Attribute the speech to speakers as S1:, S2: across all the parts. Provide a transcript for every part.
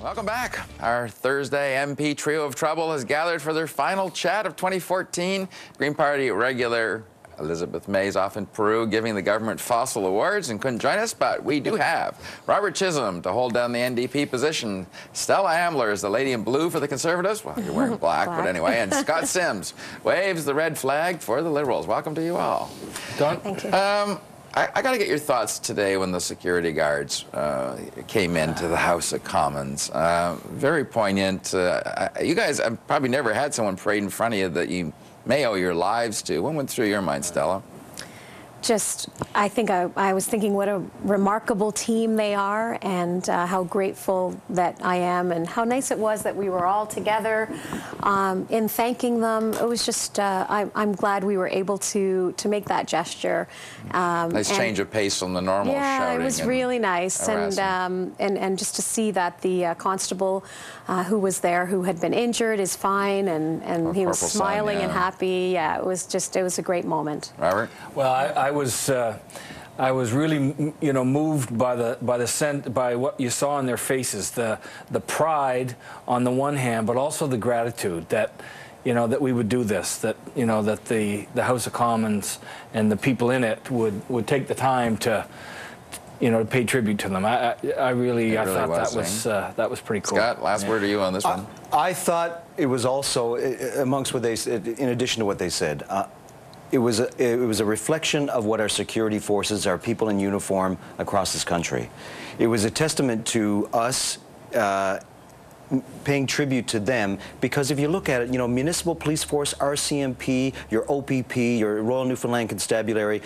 S1: Welcome back. Our Thursday MP trio of trouble has gathered for their final chat of 2014. Green Party regular Elizabeth May's off in Peru giving the government fossil awards and couldn't join us, but we do have Robert Chisholm to hold down the NDP position. Stella Ambler is the lady in blue for the Conservatives. Well, you're wearing black, black. but anyway. And Scott Simms waves the red flag for the Liberals. Welcome to you all.
S2: Don? Thank you.
S1: Um, I, I got to get your thoughts today when the security guards uh, came into the House of Commons. Uh, very poignant. Uh, you guys have probably never had someone parade in front of you that you may owe your lives to. What went through your mind, Stella?
S2: Just, I think I, I, was thinking what a remarkable team they are and uh, how grateful that I am and how nice it was that we were all together um, in thanking them. It was just, uh, I, am glad we were able to, to make that gesture.
S1: Um, nice change of pace from the normal
S2: yeah, it was really nice. And, um, and, and just to see that the uh, constable uh, who was there who had been injured is fine and, and he was smiling son, yeah. and happy. Yeah, it was just, it was a great moment.
S1: Robert?
S3: Well, I I was. Uh, I was really, you know, moved by the by the scent, by what you saw in their faces, the the pride on the one hand, but also the gratitude that, you know, that we would do this, that you know, that the the House of Commons and the people in it would would take the time to, you know, to pay tribute to them. I I, I really, I thought was, that was uh, that was pretty cool.
S1: Scott, last yeah. word to you on this one.
S4: I thought it was also amongst what they, said in addition to what they said. Uh, it was, a, it was a reflection of what our security forces, our people in uniform across this country. It was a testament to us uh, paying tribute to them because if you look at it, you know, municipal police force, RCMP, your OPP, your Royal Newfoundland Constabulary,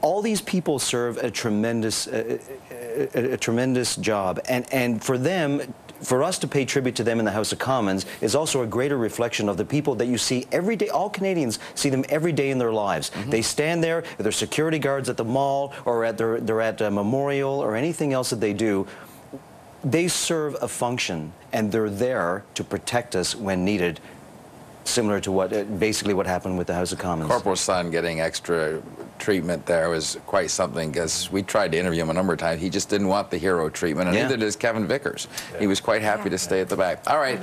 S4: all these people serve a tremendous, a, a, a, tremendous job, and and for them for us to pay tribute to them in the House of Commons is also a greater reflection of the people that you see every day. All Canadians see them every day in their lives. Mm -hmm. They stand there, they're security guards at the mall or at their, they're at a memorial or anything else that they do. They serve a function and they're there to protect us when needed similar to what uh, basically what happened with the House of Commons.
S1: Corporal Son getting extra treatment there was quite something because we tried to interview him a number of times. He just didn't want the hero treatment, and yeah. neither does Kevin Vickers. Yeah. He was quite happy yeah. to stay at the back. All right,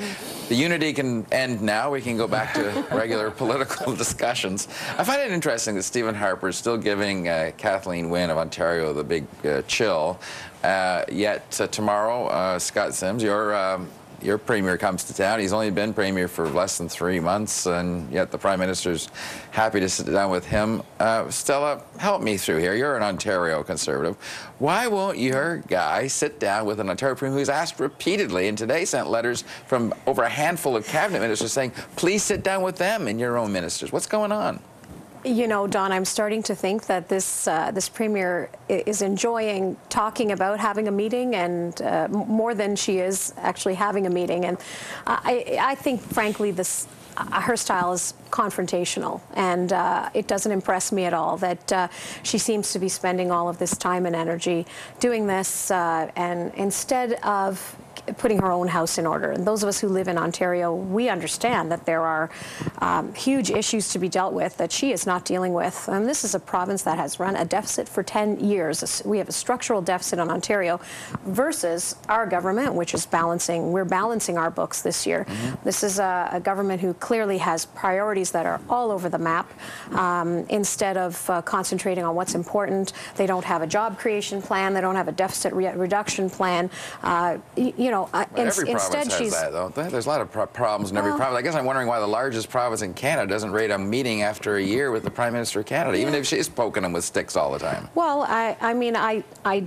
S1: the unity can end now. We can go back to regular political discussions. I find it interesting that Stephen Harper is still giving uh, Kathleen Wynne of Ontario the big uh, chill. Uh, yet uh, tomorrow, uh, Scott Simms, your um, your premier comes to town. He's only been premier for less than three months, and yet the prime minister's happy to sit down with him. Uh, Stella, help me through here. You're an Ontario conservative. Why won't your guy sit down with an Ontario premier who's asked repeatedly, and today sent letters from over a handful of cabinet ministers saying, please sit down with them and your own ministers. What's going on?
S2: You know, Don, I'm starting to think that this uh, this premier is enjoying talking about having a meeting, and uh, more than she is actually having a meeting. And I, I think, frankly, this uh, her style is confrontational, and uh, it doesn't impress me at all that uh, she seems to be spending all of this time and energy doing this, uh, and instead of putting her own house in order. And those of us who live in Ontario, we understand that there are um, huge issues to be dealt with that she is not dealing with. And this is a province that has run a deficit for 10 years. We have a structural deficit on Ontario versus our government, which is balancing, we're balancing our books this year. Mm -hmm. This is a, a, government who clearly has priorities that are all over the map. Um, instead of uh, concentrating on what's important, they don't have a job creation plan, they don't have a deficit re reduction plan. Uh, you know,
S1: uh, in, every instead province she's has that, don't they? There's a lot of pro problems in every well, province. I guess I'm wondering why the largest province in Canada doesn't rate a meeting after a year with the Prime Minister of Canada, yeah. even if she's poking them with sticks all the time.
S2: Well, I, I mean, I, I,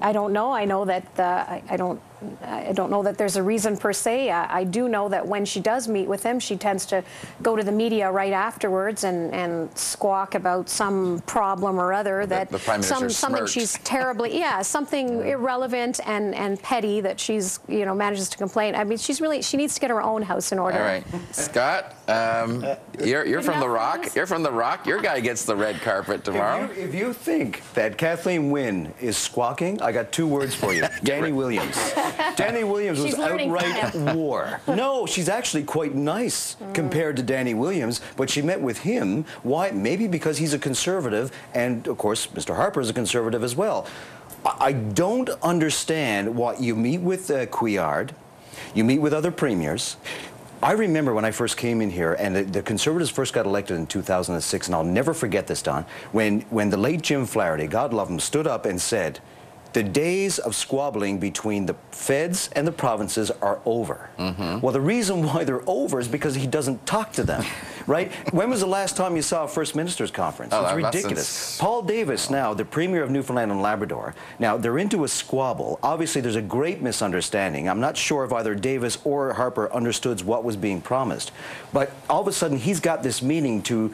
S2: I don't know. I know that uh, I, I don't I don't know that there's a reason per se. I, I, do know that when she does meet with him, she tends to go to the media right afterwards and, and squawk about some problem or other that
S1: the, the some,
S2: something she's terribly yeah something yeah. irrelevant and and petty that she's you know manages to complain. I mean, she's really she needs to get her own house in order.
S1: All right, Scott, um, you're you're from the Rock. You're from the Rock. Your guy gets the red carpet tomorrow.
S4: If you, if you think that Kathleen Wynne is squawking, I got two words for you: Danny Williams. Danny Williams was outright war. No, she's actually quite nice mm. compared to Danny Williams, but she met with him. Why? Maybe because he's a conservative, and of course, Mr. Harper is a conservative as well. I don't understand why you meet with uh, Couillard, You meet with other premiers. I remember when I first came in here, and the, the, Conservatives first got elected in 2006, and I'll never forget this, Don, when, when the late Jim Flaherty, God love him, stood up and said, the days of squabbling between the feds and the provinces are over. Mm-hmm. Well, the reason why they're over is because he doesn't talk to them, right? when was the last time you saw a First Minister's conference?
S1: Oh,
S4: it's ridiculous. Paul Davis, now the Premier of Newfoundland and Labrador, now they're into a squabble. Obviously, there's a great misunderstanding. I'm not sure if either Davis or Harper understood what was being promised. But all of a sudden, he's got this meeting to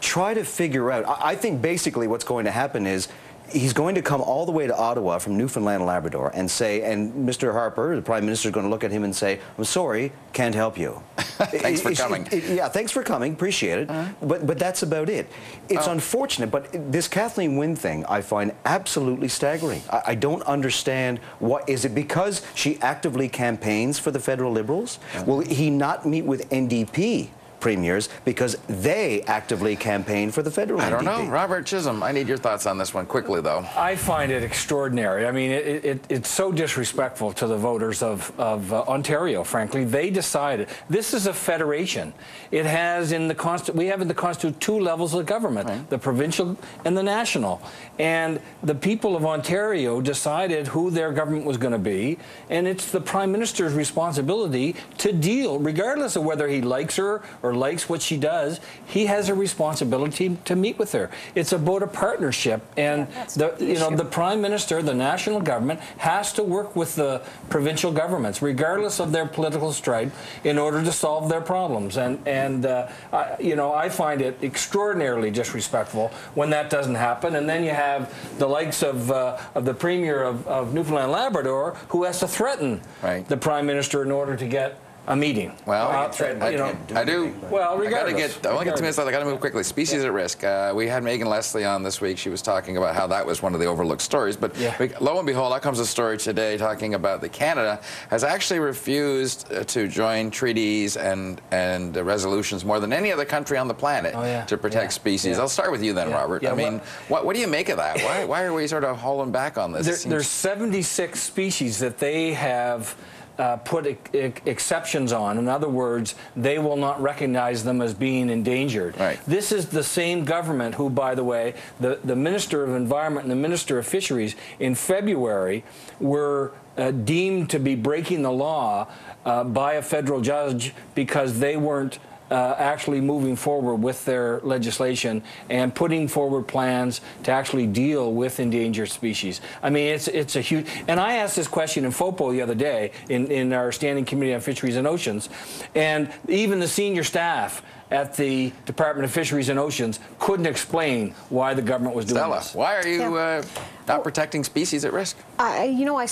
S4: try to figure out. I think basically what's going to happen is he's going to come all the way to Ottawa from Newfoundland and Labrador and say, and Mr. Harper, the Prime Minister, is going to look at him and say, I'm sorry, can't help you.
S1: thanks for coming.
S4: It, yeah, thanks for coming. Appreciate it. Uh -huh. But, but that's about it. It's oh. unfortunate, but this Kathleen Wynne thing I find absolutely staggering. I, I, don't understand what, is it because she actively campaigns for the federal Liberals? Uh -huh. Will he not meet with NDP? Premiers because they actively campaign for the federal
S1: I don't
S4: NDP.
S1: know. Robert Chisholm, I need your thoughts on this one quickly, though.
S3: I find it extraordinary. I mean, it, it, it's so disrespectful to the voters of, of uh, Ontario, frankly. They decided. This is a federation. It has in the Constitution, we have in the Constitution two levels of government, right. the provincial and the national. And the people of Ontario decided who their government was going to be, and it's the Prime Minister's responsibility to deal, regardless of whether he likes her or likes what she does, he has a responsibility to meet with her. It's about a partnership, and yeah, the you know the prime minister, the national government, has to work with the provincial governments, regardless of their political stripe, in order to solve their problems. And and uh, I, you know I find it extraordinarily disrespectful when that doesn't happen. And then you have the likes of uh, of the premier of, of Newfoundland Labrador who has to threaten
S1: right.
S3: the prime minister in order to get a meeting.
S1: Well, uh, I, you know, I do.
S3: Well, regardless.
S1: I got to get. I want to get two minutes left. I got to move quickly. Species at risk. Uh, we had Megan Leslie on this week. She was talking about how that was one of the overlooked stories. But
S3: yeah.
S1: we, lo and behold, out comes a story today talking about that Canada has actually refused uh, to join treaties and and resolutions more than any other country on the planet
S3: oh, yeah.
S1: to protect
S3: yeah.
S1: species. I'll start with you then, Robert. I mean, what, what do you make of that? Why why are we sort of holding back on this?
S3: There, there's 76 species that they have uh, put exceptions on. In other words, they will not recognize them as being endangered.
S1: Right.
S3: This is the same government who, by the way, the, the Minister of Environment and the Minister of Fisheries in February were uh, deemed to be breaking the law uh, by a federal judge because they weren't uh, actually moving forward with their legislation and putting forward plans to actually deal with endangered species. I mean, it's it's a huge. And I asked this question in FOPO the other day in, in our Standing Committee on Fisheries and Oceans, and even the senior staff at the Department of Fisheries and Oceans couldn't explain why the government was doing
S1: Stella,
S3: this.
S1: why are you uh, not protecting species at risk?
S2: Uh, you know, I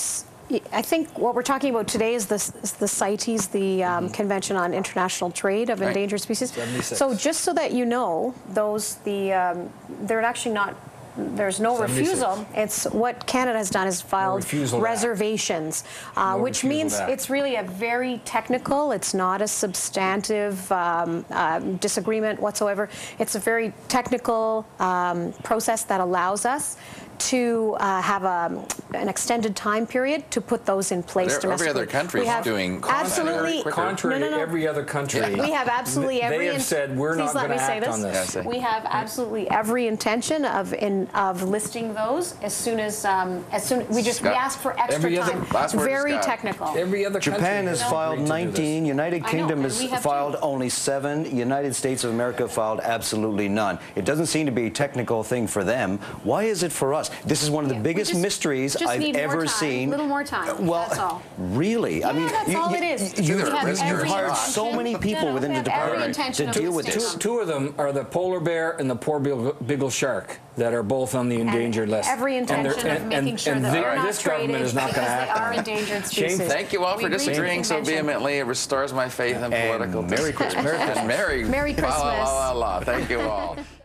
S2: I think what we're talking about today is the, is the CITES, the um, mm-hmm. Convention on International Trade of right. Endangered Species.
S3: 76.
S2: So just so that you know, those the um, they're actually not there's no 76. refusal. It's what Canada has done is filed
S3: no
S2: reservations, uh, no which means it's really a very technical. It's not a substantive um, uh, disagreement whatsoever. It's a very technical um, process that allows us to uh, have a, an extended time period to put those in place
S1: there, Every other country is doing
S2: absolutely
S3: contrary
S2: no, no, no.
S3: to every other country.
S2: Yeah. We have absolutely every.
S3: They have said we're not going to act
S2: this.
S3: on this.
S2: we have absolutely every intention of in of listing those as soon as um, as soon we just
S1: Scott.
S2: we ask for extra
S1: every
S2: time.
S1: Other,
S2: very technical.
S3: Every other
S4: Japan has filed 19. United Kingdom
S2: has
S4: filed only seven. United States of America filed absolutely none. It doesn't seem to be a technical thing for them. Why is it for us? This is one of the yeah biggest
S2: just,
S4: mysteries
S2: just
S4: I've ever seen.
S2: A little more time.
S4: Uh, well,
S2: that's all.
S4: Really?
S2: Yeah,
S4: I mean,
S2: that's
S4: you,
S2: all it is.
S4: You,
S1: you,
S4: have
S1: you've
S4: hired so many people
S2: no, no,
S4: within the department to deal with this.
S3: Two, two of them are the polar bear and the porbeagle shark that are both on the endangered
S2: and
S3: list.
S2: Every intention and, of making
S3: and,
S2: sure
S3: and
S2: that they're not
S3: this government is not
S2: because
S3: they
S2: are endangered species.
S3: Shame.
S1: Thank you all for disagreeing so vehemently. It restores my faith in
S4: and
S1: political
S4: Merry Christmas.
S1: Merry,
S2: Merry Christmas.
S1: La, la, la, la. Thank you all.